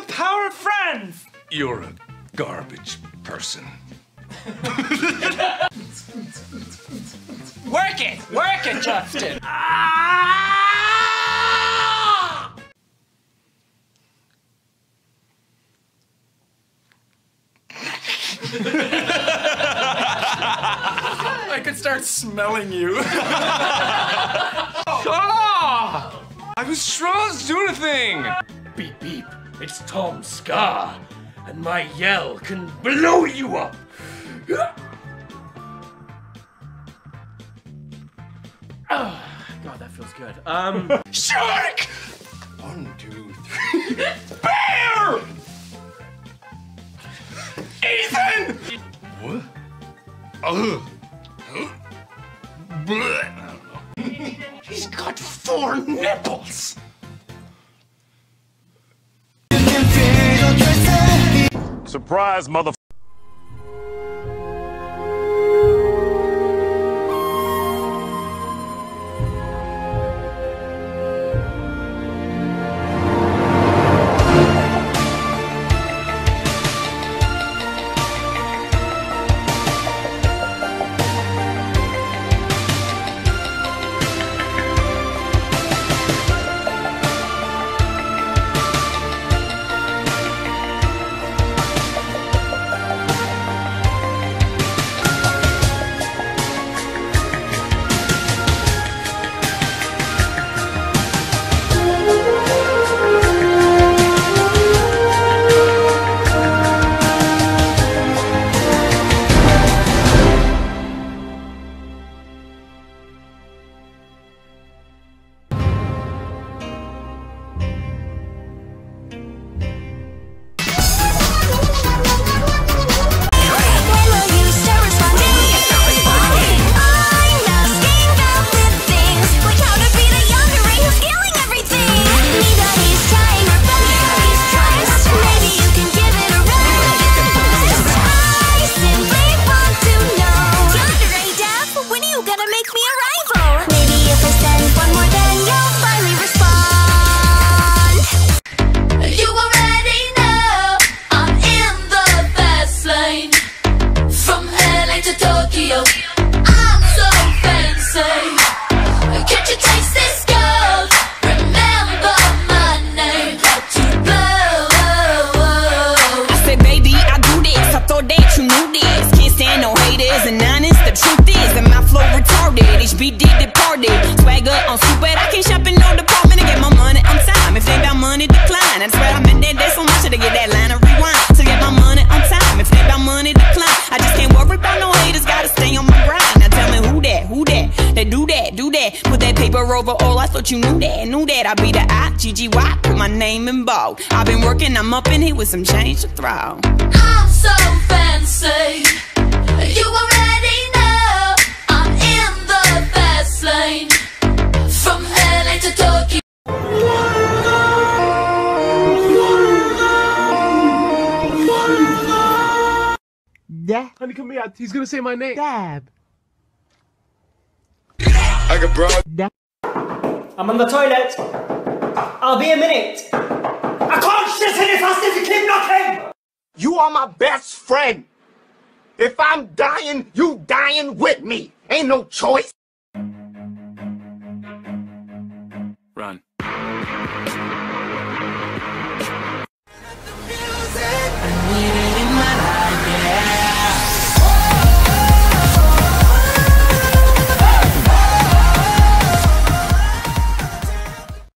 the power of friends! You're a garbage person. Work it! Work it, Justin! I could start smelling you. Ah! I was Strauss doing a thing! Beep beep, it's Tom Scar, and my yell can blow you up. Oh, God, that feels good. Um, Shark! One, two, three. Bear! Ethan! What? Ugh. Blech. I don't know. He's got four nipples! Surprise, mother. I'm so fancy. Can't you taste this gold? Remember my name, got to blow. I said, baby, I do this. I thought that you knew this. Can't stand no haters and honest. The truth is that my flow retarded. HBD departed. Swagger on stupid. I can't shop Put that over all. I thought you knew that, knew that. I'd be the I, G-G-Y. Put my name in bold. I've been working, I'm up in here with some change to throw. I'm so fancy. You already know I'm in the fast lane. From LA to Tokyo. Yeah. Honey, come here. He's gonna say my name. Dab. I got bro. I'm on the toilet. I'll be a minute. I can't shit any faster if you keep knocking! You are my best friend. If I'm dying, you dying with me. Ain't no choice. run.